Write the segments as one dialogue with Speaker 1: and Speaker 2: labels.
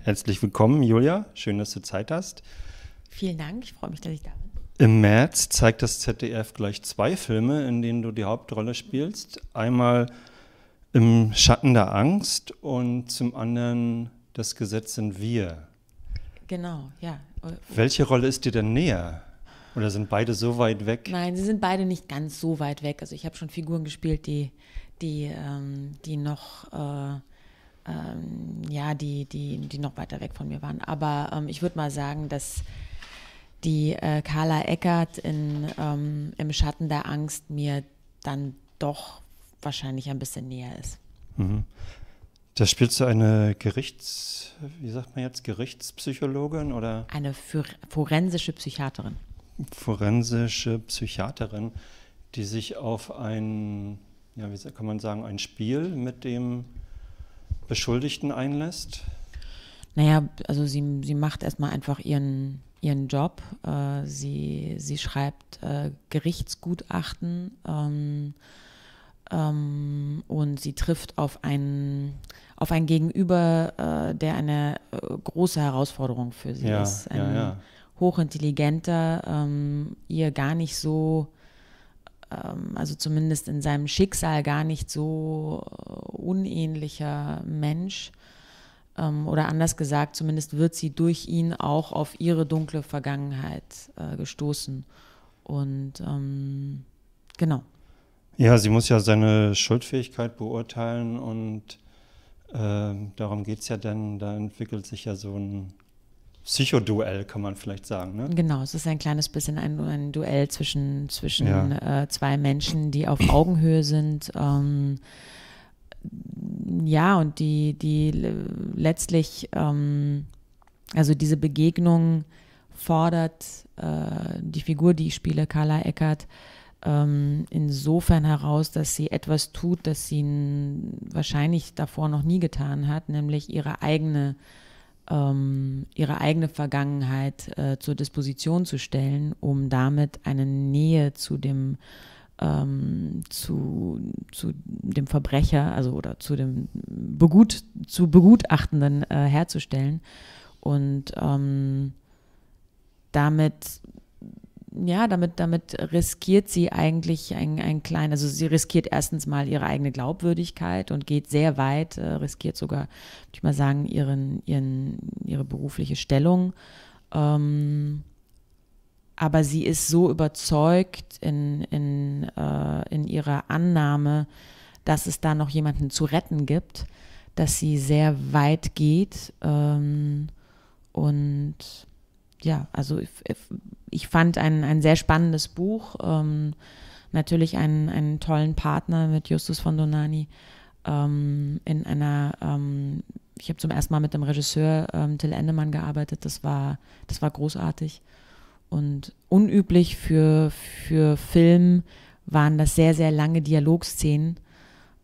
Speaker 1: Herzlich willkommen, Julia. Schön, dass du Zeit hast.
Speaker 2: Vielen Dank, ich freue mich, dass ich da bin.
Speaker 1: Im März zeigt das ZDF gleich zwei Filme, in denen du die Hauptrolle spielst. Einmal im Schatten der Angst und zum anderen Das Gesetz sind wir.
Speaker 2: Genau, ja.
Speaker 1: Welche Rolle ist dir denn näher? Oder sind beide so weit weg?
Speaker 2: Nein, sie sind beide nicht ganz so weit weg. Also ich habe schon Figuren gespielt, die, die, ähm, die noch äh, ähm, ja, die, die, die noch weiter weg von mir waren. Aber ähm, ich würde mal sagen, dass die äh, Carla Eckert in, ähm, im Schatten der Angst mir dann doch wahrscheinlich ein bisschen näher ist. Mhm.
Speaker 1: Da spielst du eine Gerichts, wie sagt man jetzt, Gerichtspsychologin oder?
Speaker 2: Eine forensische Psychiaterin.
Speaker 1: Forensische Psychiaterin, die sich auf ein, ja, wie kann man sagen, ein Spiel mit dem Beschuldigten einlässt?
Speaker 2: Naja, also sie, sie macht erstmal einfach ihren, ihren Job. Äh, sie, sie schreibt äh, Gerichtsgutachten ähm, ähm, und sie trifft auf einen, auf ein Gegenüber, äh, der eine äh, große Herausforderung für sie ja, ist. Ein ja, ja. hochintelligenter, ähm, ihr gar nicht so also zumindest in seinem Schicksal gar nicht so äh, unähnlicher Mensch. Ähm, oder anders gesagt, zumindest wird sie durch ihn auch auf ihre dunkle Vergangenheit äh, gestoßen. Und ähm, genau.
Speaker 1: Ja, sie muss ja seine Schuldfähigkeit beurteilen und äh, darum geht es ja dann, da entwickelt sich ja so ein Psychoduell, kann man vielleicht sagen. Ne?
Speaker 2: Genau, es ist ein kleines bisschen ein, ein Duell zwischen, zwischen ja. äh, zwei Menschen, die auf Augenhöhe sind. Ähm, ja, und die, die letztlich, ähm, also diese Begegnung fordert äh, die Figur, die ich spiele, Carla Eckert, ähm, insofern heraus, dass sie etwas tut, das sie wahrscheinlich davor noch nie getan hat, nämlich ihre eigene ähm, ihre eigene Vergangenheit äh, zur Disposition zu stellen, um damit eine Nähe zu dem ähm, zu, zu dem Verbrecher, also oder zu dem begut, zu Begutachtenden äh, herzustellen. Und ähm, damit ja, damit, damit riskiert sie eigentlich ein, ein klein, also sie riskiert erstens mal ihre eigene Glaubwürdigkeit und geht sehr weit, äh, riskiert sogar, würde ich mal sagen, ihren, ihren, ihre berufliche Stellung. Ähm, aber sie ist so überzeugt in, in, äh, in ihrer Annahme, dass es da noch jemanden zu retten gibt, dass sie sehr weit geht ähm, und ja, also ich, ich fand ein, ein sehr spannendes Buch. Ähm, natürlich einen, einen tollen Partner mit Justus von Donani ähm, in einer, ähm, ich habe zum ersten Mal mit dem Regisseur ähm, Till Endemann gearbeitet. Das war, das war großartig. Und unüblich für, für Film waren das sehr, sehr lange Dialogszenen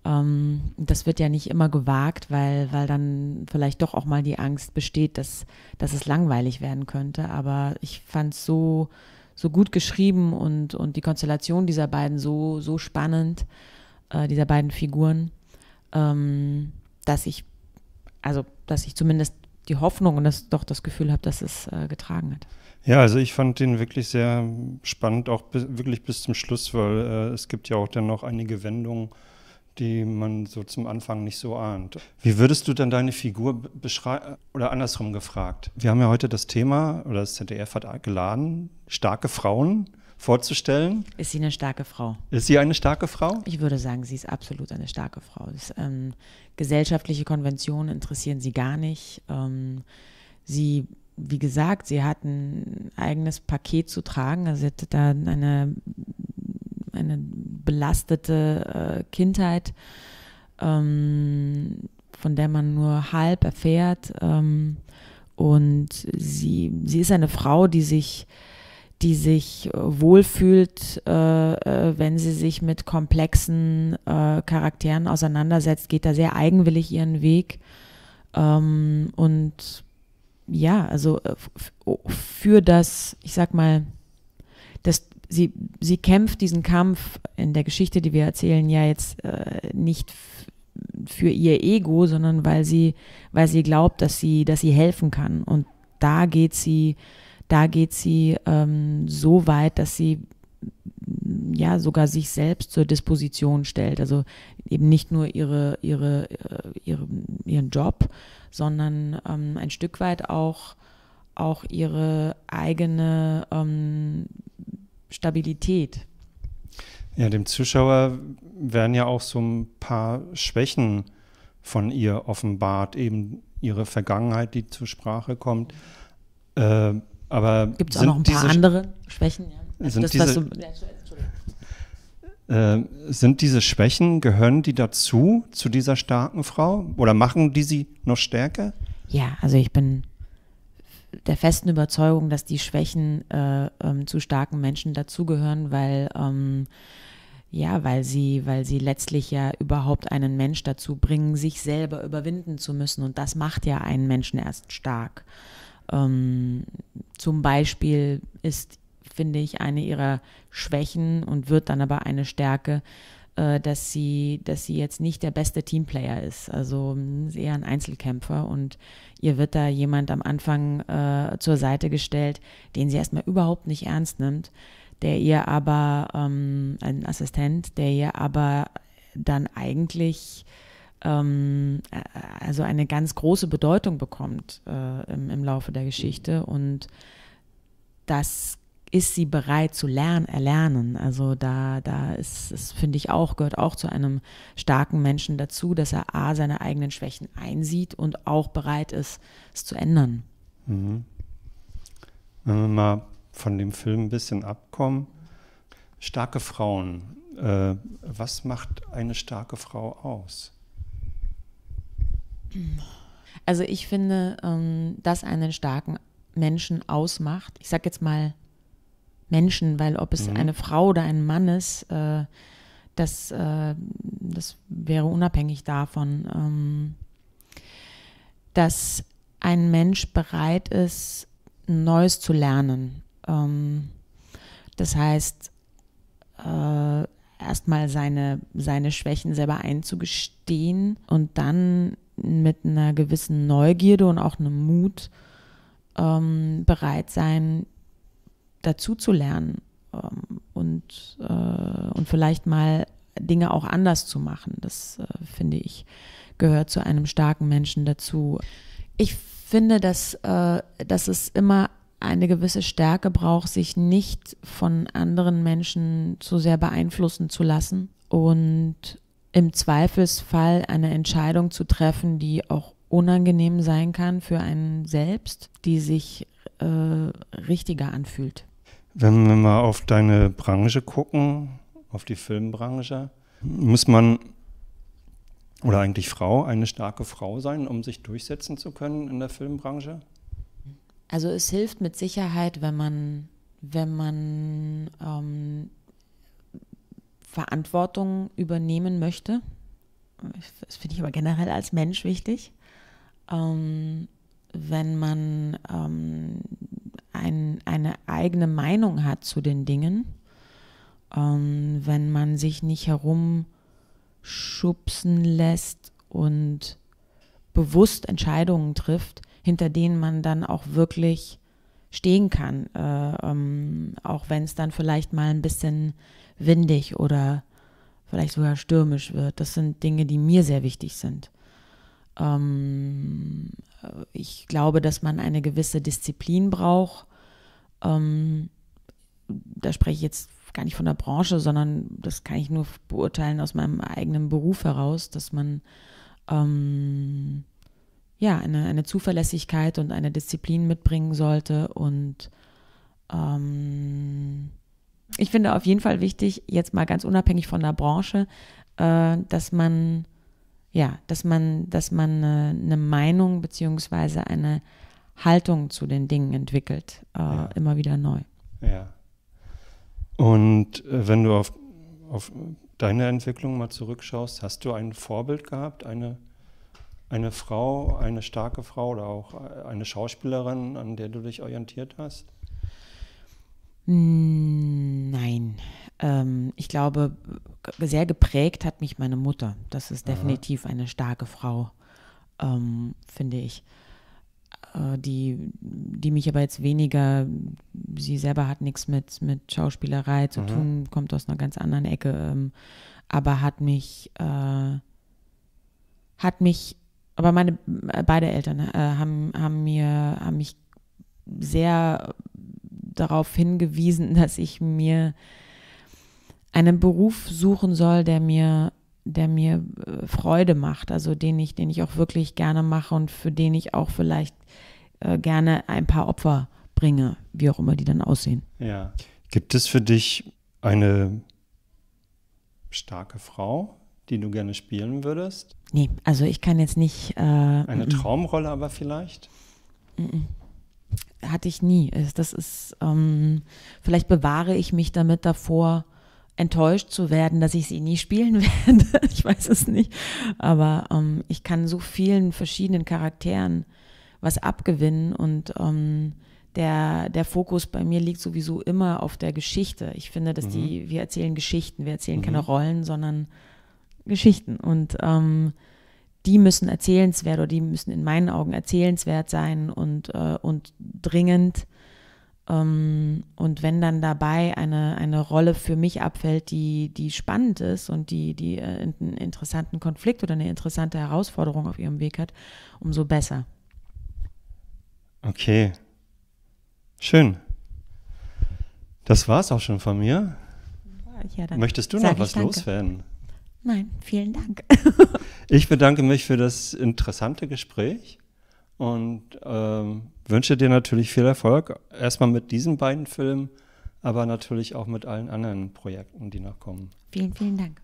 Speaker 2: ähm, das wird ja nicht immer gewagt, weil, weil dann vielleicht doch auch mal die Angst besteht, dass, dass es langweilig werden könnte. Aber ich fand es so, so gut geschrieben und, und die Konstellation dieser beiden so, so spannend, äh, dieser beiden Figuren, ähm, dass ich, also, dass ich zumindest die Hoffnung und das, doch das Gefühl habe, dass es äh, getragen hat.
Speaker 1: Ja, also ich fand den wirklich sehr spannend, auch bis, wirklich bis zum Schluss, weil äh, es gibt ja auch dann noch einige Wendungen, die man so zum Anfang nicht so ahnt. Wie würdest du dann deine Figur beschreiben oder andersrum gefragt? Wir haben ja heute das Thema, oder das ZDF hat geladen, starke Frauen vorzustellen.
Speaker 2: Ist sie eine starke Frau?
Speaker 1: Ist sie eine starke Frau?
Speaker 2: Ich würde sagen, sie ist absolut eine starke Frau. Das, ähm, gesellschaftliche Konventionen interessieren sie gar nicht. Ähm, sie, wie gesagt, sie hat ein eigenes Paket zu tragen. Also sie hat da eine eine belastete äh, Kindheit, ähm, von der man nur halb erfährt. Ähm, und sie, sie ist eine Frau, die sich, die sich wohlfühlt, äh, äh, wenn sie sich mit komplexen äh, Charakteren auseinandersetzt, geht da sehr eigenwillig ihren Weg. Ähm, und ja, also äh, für das, ich sag mal, das sie, sie kämpft diesen Kampf in der Geschichte, die wir erzählen, ja jetzt äh, nicht für ihr Ego, sondern weil sie, weil sie glaubt, dass sie, dass sie helfen kann. Und da geht sie, da geht sie ähm, so weit, dass sie ja sogar sich selbst zur Disposition stellt. Also eben nicht nur ihre, ihre, äh, ihre ihren Job, sondern ähm, ein Stück weit auch, auch ihre eigene ähm, Stabilität.
Speaker 1: Ja, dem Zuschauer werden ja auch so ein paar Schwächen von ihr offenbart, eben ihre Vergangenheit, die zur Sprache kommt. Äh, aber
Speaker 2: gibt es auch noch ein paar andere Schwächen? Ja?
Speaker 1: Also sind, das, diese, du, äh, sind diese Schwächen, gehören die dazu, zu dieser starken Frau? Oder machen die sie noch stärker?
Speaker 2: Ja, also ich bin der festen Überzeugung, dass die Schwächen äh, ähm, zu starken Menschen dazugehören, weil ähm, ja, weil sie, weil sie letztlich ja überhaupt einen Mensch dazu bringen, sich selber überwinden zu müssen. Und das macht ja einen Menschen erst stark. Ähm, zum Beispiel ist, finde ich, eine ihrer Schwächen und wird dann aber eine Stärke, dass sie, dass sie jetzt nicht der beste Teamplayer ist. Also ist eher ein Einzelkämpfer und ihr wird da jemand am Anfang äh, zur Seite gestellt, den sie erstmal überhaupt nicht ernst nimmt, der ihr aber, ähm, ein Assistent, der ihr aber dann eigentlich ähm, also eine ganz große Bedeutung bekommt äh, im, im, Laufe der Geschichte. Und das ist sie bereit zu lernen, erlernen. Also da, da ist, ist finde ich auch, gehört auch zu einem starken Menschen dazu, dass er A, seine eigenen Schwächen einsieht und auch bereit ist, es zu ändern. Mhm.
Speaker 1: Wenn wir mal von dem Film ein bisschen abkommen, starke Frauen, äh, was macht eine starke Frau aus?
Speaker 2: Also ich finde, ähm, dass einen starken Menschen ausmacht, ich sage jetzt mal Menschen, weil ob es mhm. eine Frau oder ein Mann ist, äh, das, äh, das wäre unabhängig davon, ähm, dass ein Mensch bereit ist, Neues zu lernen. Ähm, das heißt, äh, erstmal seine, seine Schwächen selber einzugestehen und dann mit einer gewissen Neugierde und auch einem Mut ähm, bereit sein, dazu zu lernen ähm, und, äh, und vielleicht mal Dinge auch anders zu machen. Das äh, finde ich gehört zu einem starken Menschen dazu. Ich finde, dass, äh, dass es immer eine gewisse Stärke braucht, sich nicht von anderen Menschen zu sehr beeinflussen zu lassen und im Zweifelsfall eine Entscheidung zu treffen, die auch unangenehm sein kann für einen selbst, die sich äh, richtiger anfühlt.
Speaker 1: Wenn wir mal auf deine Branche gucken, auf die Filmbranche, muss man oder eigentlich Frau eine starke Frau sein, um sich durchsetzen zu können in der Filmbranche?
Speaker 2: Also es hilft mit Sicherheit, wenn man, wenn man ähm, Verantwortung übernehmen möchte. Das finde ich aber generell als Mensch wichtig. Ähm, wenn man ähm, ein, eine eigene Meinung hat zu den Dingen, ähm, wenn man sich nicht herumschubsen lässt und bewusst Entscheidungen trifft, hinter denen man dann auch wirklich stehen kann, äh, ähm, auch wenn es dann vielleicht mal ein bisschen windig oder vielleicht sogar stürmisch wird. Das sind Dinge, die mir sehr wichtig sind. Ähm, ich glaube, dass man eine gewisse Disziplin braucht. Ähm, da spreche ich jetzt gar nicht von der Branche, sondern das kann ich nur beurteilen aus meinem eigenen Beruf heraus, dass man ähm, ja, eine, eine Zuverlässigkeit und eine Disziplin mitbringen sollte. Und ähm, ich finde auf jeden Fall wichtig, jetzt mal ganz unabhängig von der Branche, äh, dass man ja, dass man, dass man eine, eine Meinung beziehungsweise eine Haltung zu den Dingen entwickelt, äh, ja. immer wieder neu.
Speaker 1: Ja. Und äh, wenn du auf, auf deine Entwicklung mal zurückschaust, hast du ein Vorbild gehabt, eine eine Frau, eine starke Frau oder auch eine Schauspielerin, an der du dich orientiert hast?
Speaker 2: Hm, nein. ähm, ich glaube, sehr geprägt hat mich meine Mutter. Das ist definitiv eine starke Frau, ähm, finde ich. Äh, die, die mich aber jetzt weniger, sie selber hat nichts mit, mit Schauspielerei zu Aha. tun, kommt aus einer ganz anderen Ecke, ähm, aber hat mich, äh, hat mich, aber meine beide Eltern äh, haben, haben mir, haben mich sehr darauf hingewiesen, dass ich mir einen Beruf suchen soll, der mir, der mir äh, Freude macht, also den ich, den ich auch wirklich gerne mache und für den ich auch vielleicht äh, gerne ein paar Opfer bringe, wie auch immer die dann aussehen.
Speaker 1: Ja. Gibt es für dich eine starke Frau, die du gerne spielen würdest?
Speaker 2: Nee, also ich kann jetzt nicht. Äh,
Speaker 1: eine. Traumrolle aber vielleicht?
Speaker 2: Hatte ich nie. Das ist, ähm, vielleicht bewahre ich mich damit davor, enttäuscht zu werden, dass ich sie nie spielen werde. ich weiß es nicht. Aber ähm, ich kann so vielen verschiedenen Charakteren was abgewinnen und ähm, der, der Fokus bei mir liegt sowieso immer auf der Geschichte. Ich finde, dass mhm. die, wir erzählen Geschichten, wir erzählen mhm. keine Rollen, sondern Geschichten. Und ähm, die müssen erzählenswert oder die müssen in meinen Augen erzählenswert sein und, äh, und dringend. Ähm, und wenn dann dabei eine, eine Rolle für mich abfällt, die, die spannend ist und die, die äh, einen interessanten Konflikt oder eine interessante Herausforderung auf ihrem Weg hat, umso besser.
Speaker 1: Okay. Schön. Das war es auch schon von mir. Ja, Möchtest du noch was loswerden?
Speaker 2: Nein, vielen Dank.
Speaker 1: ich bedanke mich für das interessante Gespräch und ähm, wünsche dir natürlich viel Erfolg. Erstmal mit diesen beiden Filmen, aber natürlich auch mit allen anderen Projekten, die noch kommen.
Speaker 2: Vielen, vielen Dank.